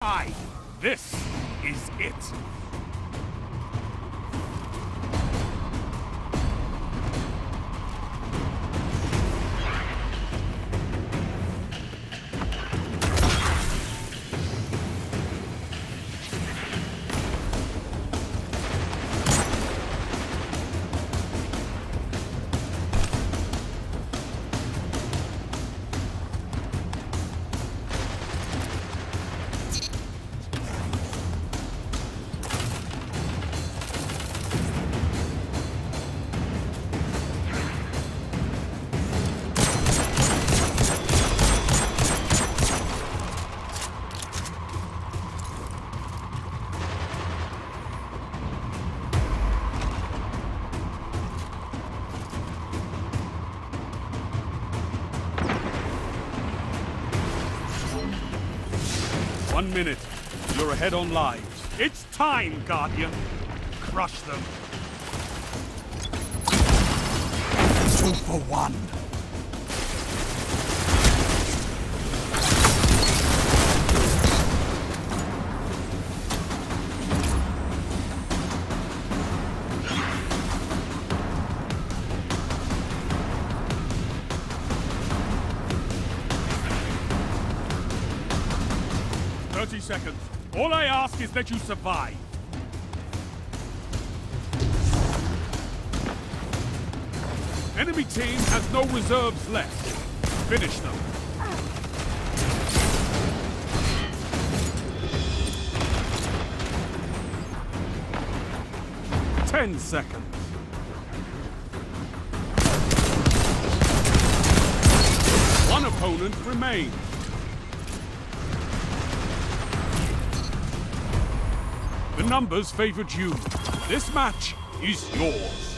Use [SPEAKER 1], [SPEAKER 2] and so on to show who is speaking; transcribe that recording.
[SPEAKER 1] Aye, this is it. One minute. You're ahead on lives. It's time, Guardian. Crush them.
[SPEAKER 2] Two for one.
[SPEAKER 1] Thirty seconds. All I ask is that you survive. Enemy team has no reserves left. Finish them. Ten seconds. One opponent remains. The numbers favored you. This match is yours.